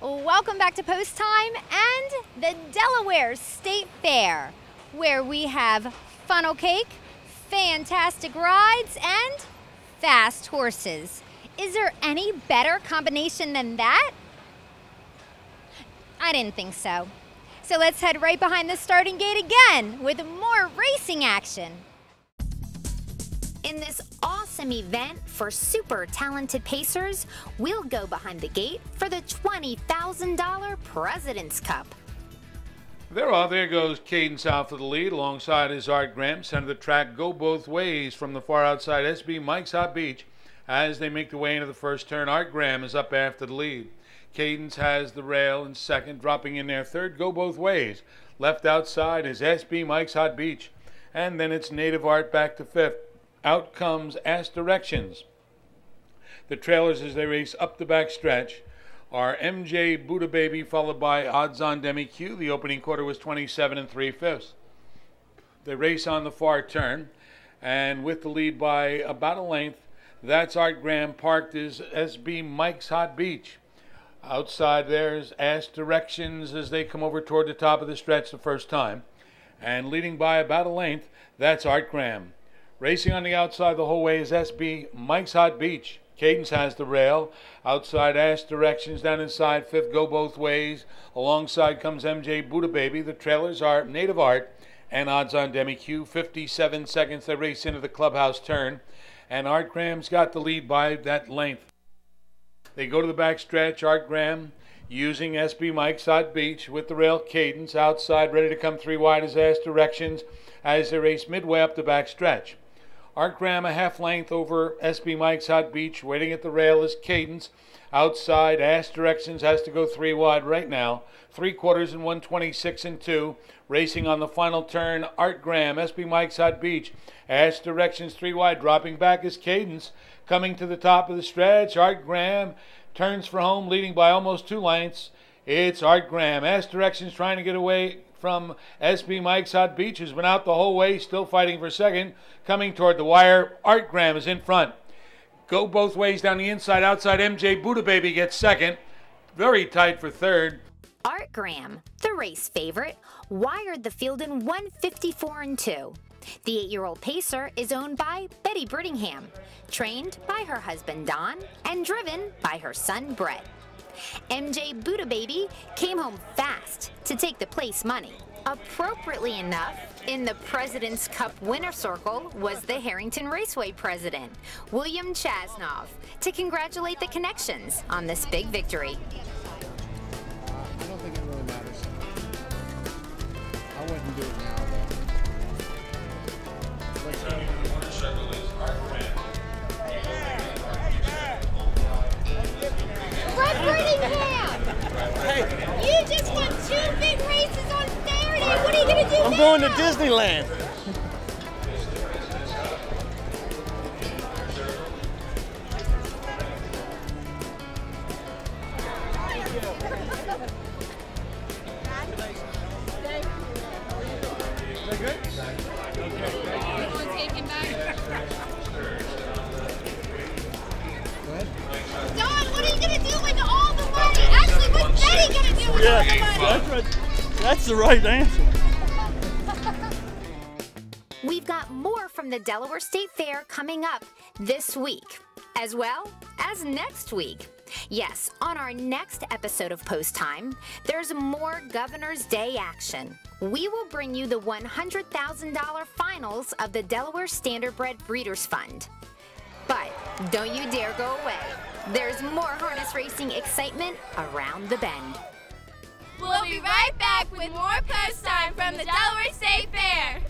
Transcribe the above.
Welcome back to Post Time and the Delaware State Fair, where we have funnel cake, fantastic rides, and fast horses. Is there any better combination than that? I didn't think so. So let's head right behind the starting gate again with more racing action. In this awesome event for super talented pacers, we'll go behind the gate for the $20,000 President's Cup. There are. There goes Cadence out for the lead alongside his Art Graham. Center of the track go both ways from the far outside SB Mike's Hot Beach. As they make the way into the first turn, Art Graham is up after the lead. Cadence has the rail in second, dropping in there third. Go both ways. Left outside is SB Mike's Hot Beach. And then it's Native Art back to fifth. Out comes Ask Directions. The trailers as they race up the back stretch are MJ Buddha Baby, followed by Odds on Demi Q. The opening quarter was 27 and 3 fifths. They race on the far turn, and with the lead by about a length, that's Art Graham parked is SB Mike's Hot Beach. Outside there's Ask Directions as they come over toward the top of the stretch the first time. And leading by about a length, that's Art Graham. Racing on the outside the whole way is SB Mike's Hot Beach. Cadence has the rail. Outside Ask Directions down inside. Fifth go both ways. Alongside comes MJ Buddha Baby. The trailers are Native Art and Odds on Demi Q. 57 seconds they race into the clubhouse turn. And Art Graham's got the lead by that length. They go to the back stretch. Art Graham using SB Mike's Hot Beach with the rail cadence outside, ready to come three wide as Ask Directions as they race midway up the back stretch. Art Graham a half length over SB Mike's Hot Beach, waiting at the rail is Cadence. Outside, Ask Directions has to go three wide right now. Three quarters and 126 and two. Racing on the final turn, Art Graham, SB Mike's Hot Beach. Ask Directions three wide, dropping back is Cadence. Coming to the top of the stretch, Art Graham turns for home, leading by almost two lengths. It's Art Graham. Ask Directions trying to get away from SB Mike's Hot Beach has been out the whole way, still fighting for second. Coming toward the wire, Art Graham is in front. Go both ways down the inside, outside. MJ Buddha Baby gets second. Very tight for third. Art Graham, the race favorite, wired the field in 154 and 2. The eight year old pacer is owned by Betty Brittingham, trained by her husband Don, and driven by her son Brett. MJ Buddha Baby came home fast to take the place money. Appropriately enough, in the President's Cup winner circle was the Harrington Raceway president, William Chasanov, to congratulate the connections on this big victory. Money? Ashley, what is Daddy going to do with all the money? Yeah, that's right. That's the right answer. We've got more from the Delaware State Fair coming up this week, as well as next week. Yes, on our next episode of Post Time, there's more Governor's Day action. We will bring you the $100,000 finals of the Delaware Standardbred Breeders' Fund. But don't you dare go away. There's more harness racing excitement around the bend. We'll be right back with more post time from the Delaware State Fair.